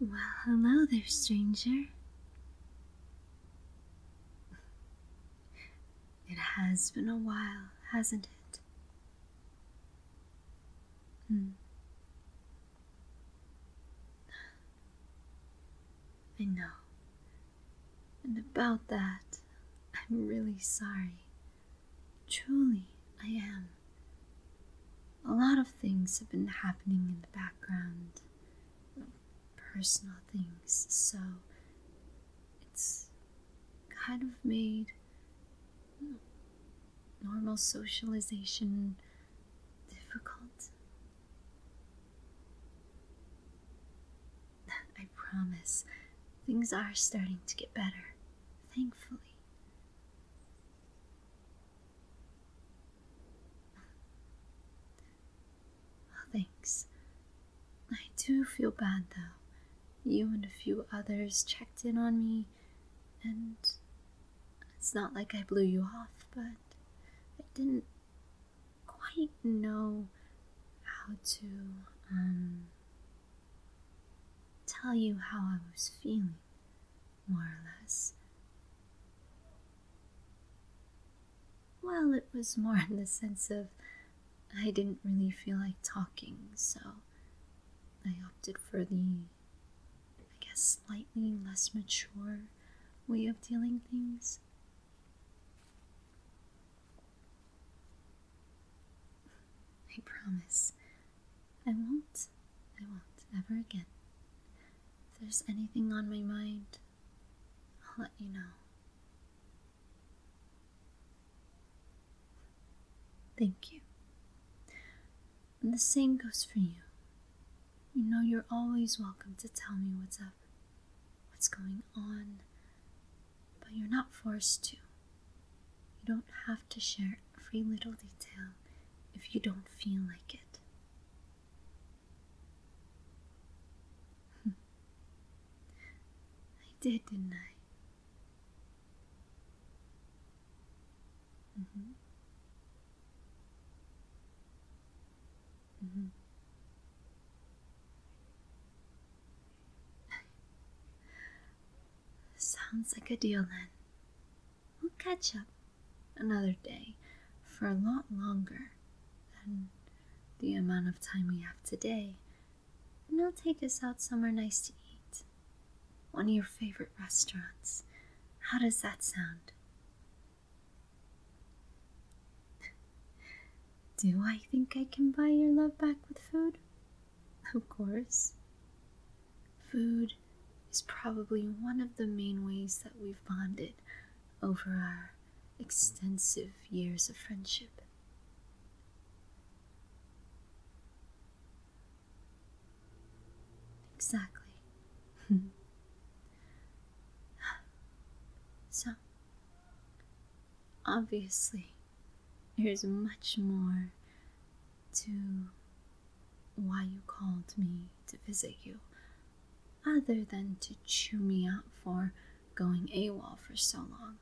Well, hello there, stranger. It has been a while, hasn't it? Hmm. I know. And about that, I'm really sorry. Truly, I am. A lot of things have been happening in the background, personal things, so it's kind of made hmm, normal socialization difficult. I promise things are starting to get better, thankfully. Thanks. I do feel bad though. You and a few others checked in on me, and it's not like I blew you off, but I didn't quite know how to, um, tell you how I was feeling, more or less. Well, it was more in the sense of I didn't really feel like talking, so I opted for the, Slightly less mature way of dealing things. I promise. I won't. I won't ever again. If there's anything on my mind, I'll let you know. Thank you. And the same goes for you. You know you're always welcome to tell me what's up, what's going on, but you're not forced to. You don't have to share every little detail if you don't feel like it. I did, didn't I? Mm-hmm. Mm-hmm. Sounds like a deal then. We'll catch up another day for a lot longer than the amount of time we have today. And I'll take us out somewhere nice to eat. One of your favorite restaurants. How does that sound? Do I think I can buy your love back with food? Of course. Food is probably one of the main ways that we've bonded over our extensive years of friendship. Exactly. so, obviously, there's much more to why you called me to visit you, other than to chew me out for going AWOL for so long.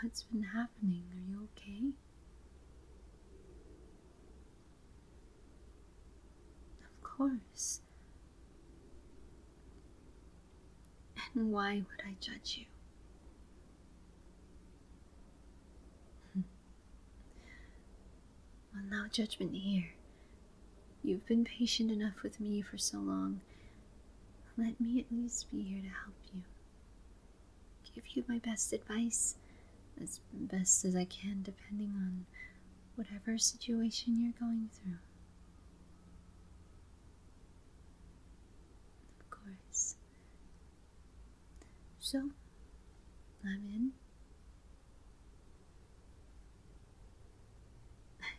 What's been happening? Are you okay? Of course. And why would I judge you? Hmm. Well, no judgment here. You've been patient enough with me for so long. Let me at least be here to help you. Give you my best advice, as best as I can, depending on whatever situation you're going through. Of course. So, I'm in.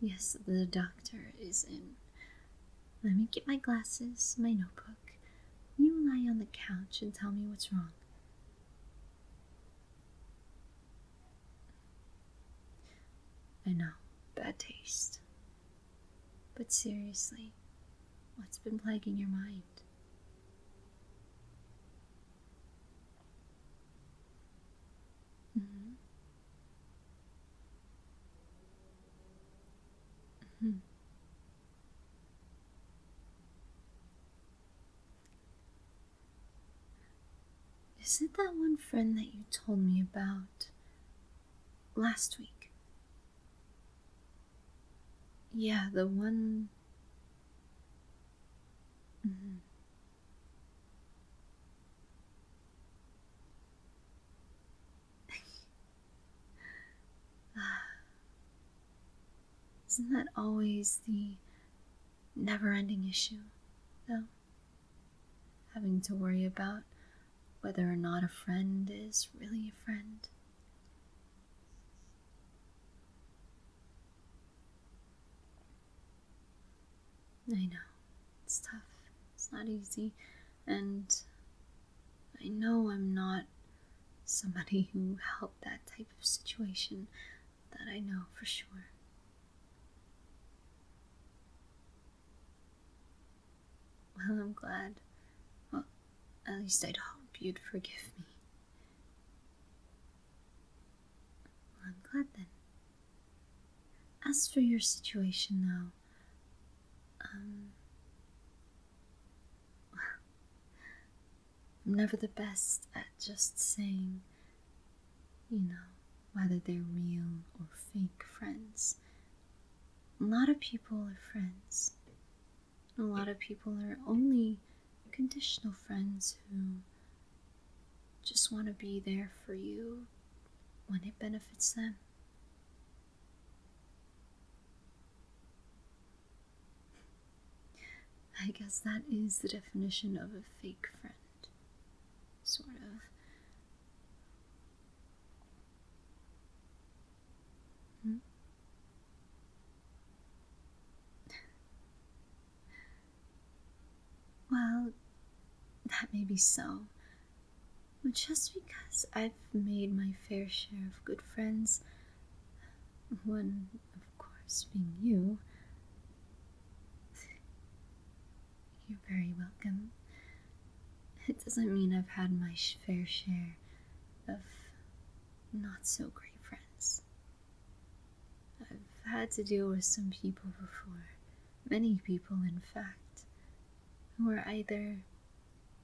Yes, the doctor is in. Let me get my glasses, my notebook. You lie on the couch and tell me what's wrong. I know, bad taste. But seriously, what's been plaguing your mind? Mm-hmm. Mm-hmm. Is it that one friend that you told me about last week? Yeah, the one. Mhm. Isn't that always the never ending issue, though? Having to worry about whether or not a friend is really a friend. I know, it's tough, it's not easy, and I know I'm not somebody who helped that type of situation, that I know for sure. Well, I'm glad. Well, at least I'd hope you'd forgive me. Well, I'm glad then. As for your situation, though, um, I'm never the best at just saying, you know, whether they're real or fake friends. A lot of people are friends. A lot of people are only conditional friends who just want to be there for you when it benefits them. I guess that is the definition of a fake friend. Sort of. Hmm? Well, that may be so. Just because I've made my fair share of good friends, one, of course, being you, you're very welcome. It doesn't mean I've had my fair share of not so great friends. I've had to deal with some people before, many people, in fact, who are either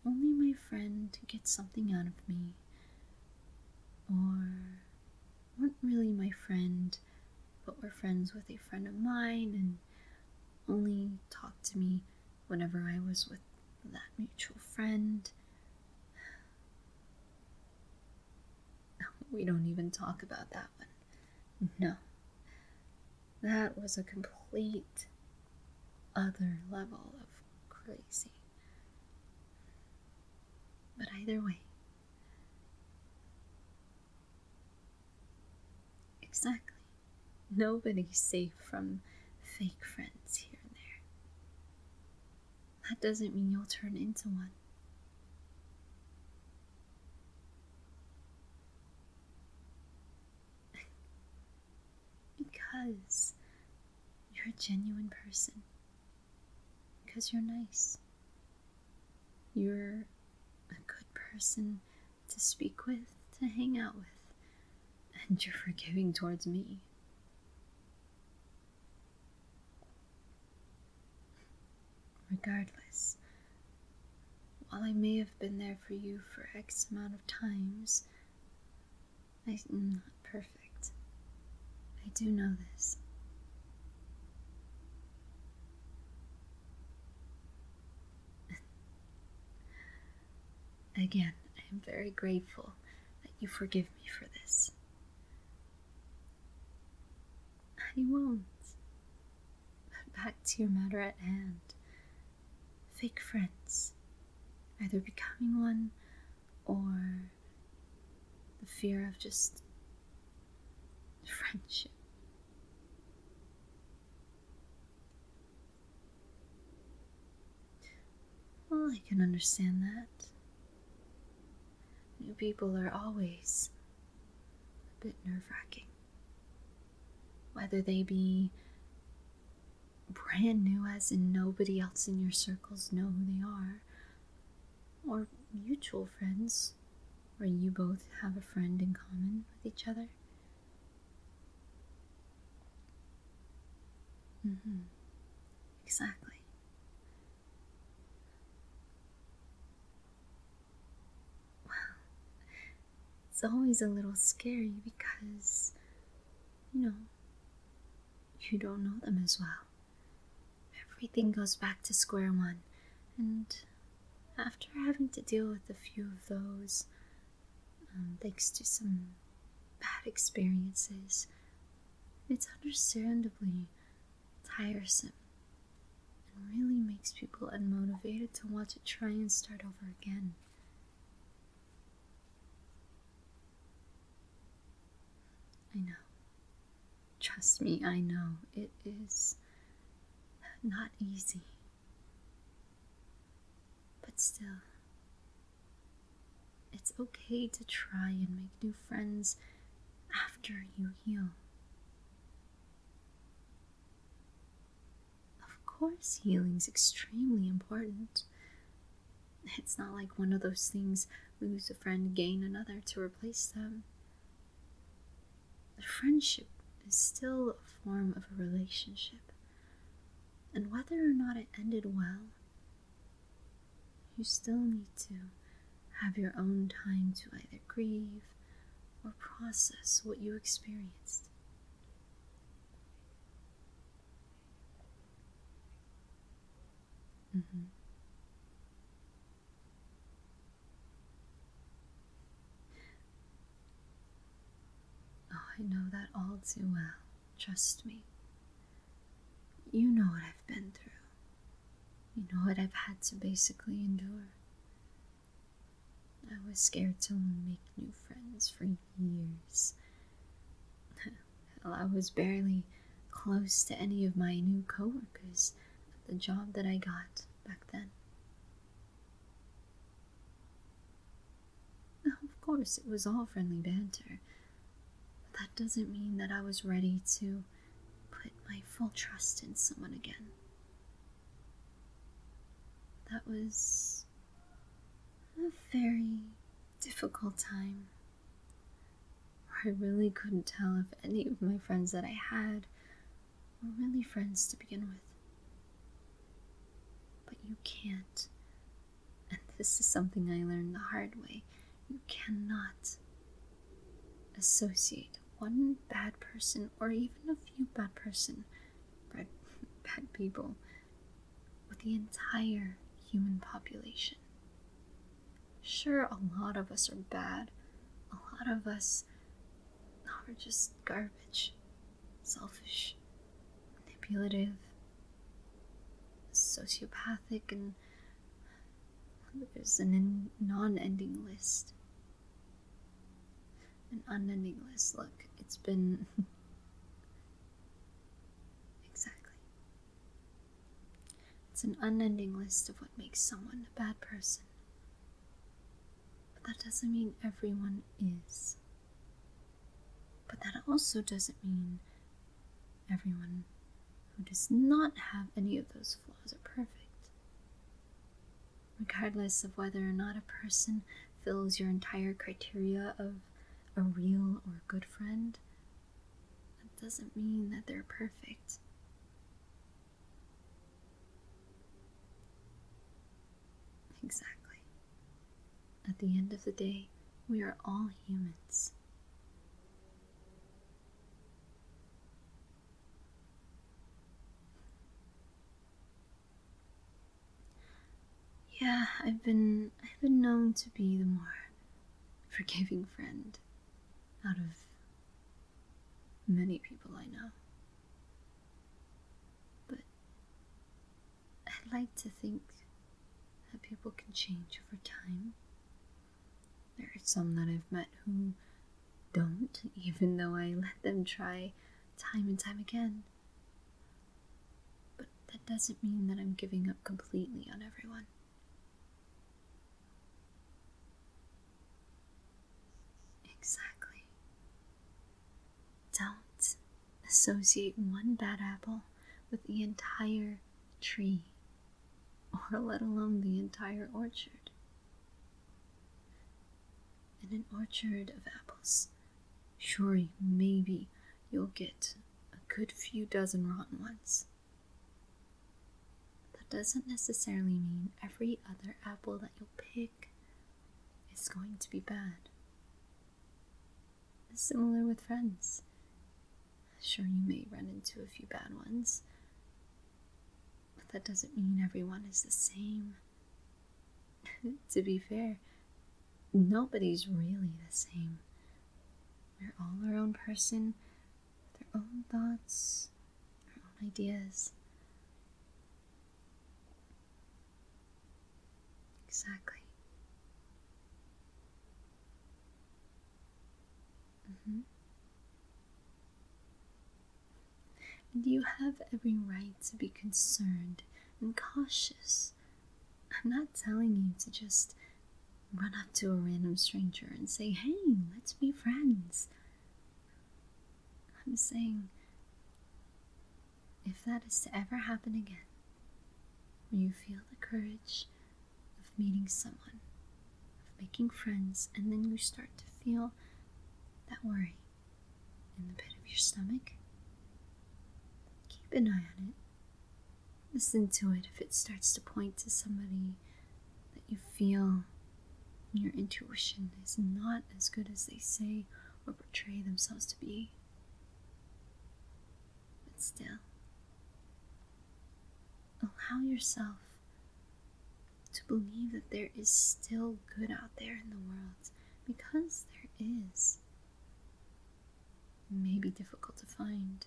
only my friend to get something out of me, or weren't really my friend, but were friends with a friend of mine and only talked to me whenever I was with that mutual friend. We don't even talk about that one. No. That was a complete other level of crazy. But either way, exactly. Nobody's safe from fake friends here and there. That doesn't mean you'll turn into one. because you're a genuine person. Because you're nice. You're person to speak with, to hang out with, and you're forgiving towards me. Regardless, while I may have been there for you for X amount of times, I'm not perfect. I do know this. Again, I am very grateful that you forgive me for this. I won't. But back to your matter at hand. Fake friends. Either becoming one or the fear of just friendship. Well, I can understand that. New people are always a bit nerve wracking. Whether they be brand new, as in nobody else in your circles know who they are, or mutual friends, where you both have a friend in common with each other. Mm-hmm. Exactly. Well, it's always a little scary because, you know, you don't know them as well. Everything goes back to square one, and after having to deal with a few of those, um, thanks to some bad experiences, it's understandably tiresome and really makes people unmotivated to want to try and start over again. I know. Trust me, I know. It is not easy. But still, it's okay to try and make new friends after you heal. Of course, healing is extremely important. It's not like one of those things lose a friend, gain another to replace them. A friendship is still a form of a relationship. And whether or not it ended well, you still need to have your own time to either grieve or process what you experienced. Mm-hmm. I know that all too well. Trust me. You know what I've been through. You know what I've had to basically endure. I was scared to make new friends for years. I was barely close to any of my new coworkers at the job that I got back then. Of course, it was all friendly banter, that doesn't mean that I was ready to put my full trust in someone again. That was a very difficult time. I really couldn't tell if any of my friends that I had were really friends to begin with. But you can't, and this is something I learned the hard way, you cannot associate one bad person or even a few bad person, bad, bad people, with the entire human population. Sure, a lot of us are bad. A lot of us are just garbage, selfish, manipulative, sociopathic, and there's an non ending list. An unending list. Look, it's been. exactly. It's an unending list of what makes someone a bad person But that doesn't mean everyone is. But that also doesn't mean everyone who does not have any of those flaws are perfect. Regardless of whether or not a person fills your entire criteria of a real or good friend, that doesn't mean that they're perfect. Exactly. At the end of the day, we are all humans. Yeah, I've been I've been known to be the more forgiving friend out of many people I know. But I'd like to think that people can change over time. There are some that I've met who don't, even though I let them try time and time again. But that doesn't mean that I'm giving up completely on everyone. Exactly. Don't associate one bad apple with the entire tree, or let alone the entire orchard in an orchard of apples. Sure, maybe you'll get a good few dozen rotten ones. That doesn't necessarily mean every other apple that you'll pick is going to be bad. Similar with friends. Sure, you may run into a few bad ones, but that doesn't mean everyone is the same. to be fair, nobody's really the same. We're all our own person with our own thoughts, our own ideas. Exactly. Mm-hmm. And you have every right to be concerned and cautious. I'm not telling you to just run up to a random stranger and say, hey, let's be friends. I'm saying, if that is to ever happen again, when you feel the courage of meeting someone, of making friends, and then you start to feel that worry in the pit of your stomach, an eye on it. Listen to it if it starts to point to somebody that you feel your intuition is not as good as they say or portray themselves to be. But still, allow yourself to believe that there is still good out there in the world because there is. It may be difficult to find,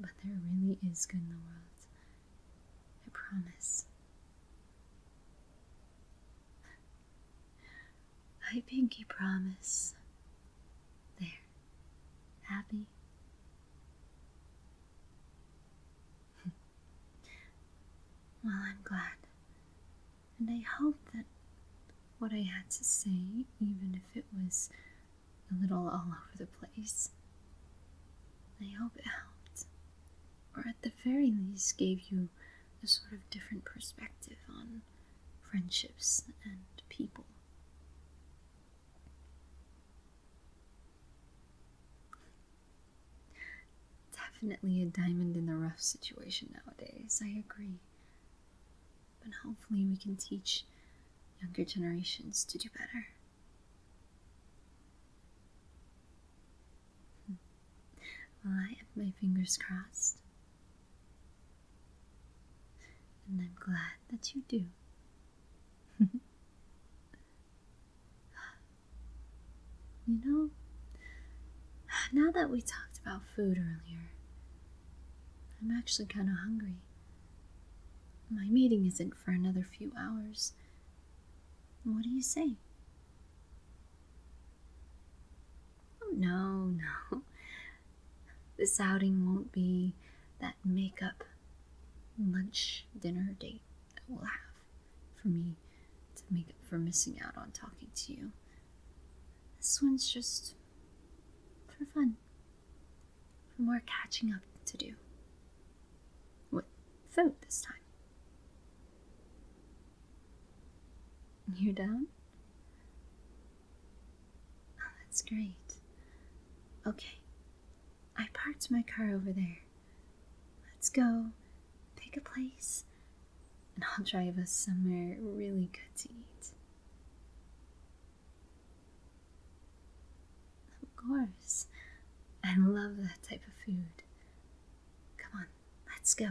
but there really is good in the world. I promise. I pinky promise. There. Happy? well, I'm glad. And I hope that what I had to say, even if it was a little all over the place, I hope it helped. Or at the very least gave you a sort of different perspective on friendships and people. Definitely a diamond in the rough situation nowadays, I agree. But hopefully, we can teach younger generations to do better. Hmm. Well, I have my fingers crossed. And I'm glad that you do. you know, now that we talked about food earlier, I'm actually kind of hungry. My meeting isn't for another few hours. What do you say? Oh, no, no. This outing won't be that makeup lunch dinner date that we'll have for me to make up for missing out on talking to you. This one's just for fun, for more catching up to do. With food this time. You're down? Oh, that's great. Okay, I parked my car over there. Let's go pick a place and I'll drive us somewhere really good to eat. Of course, I love that type of food. Come on, let's go.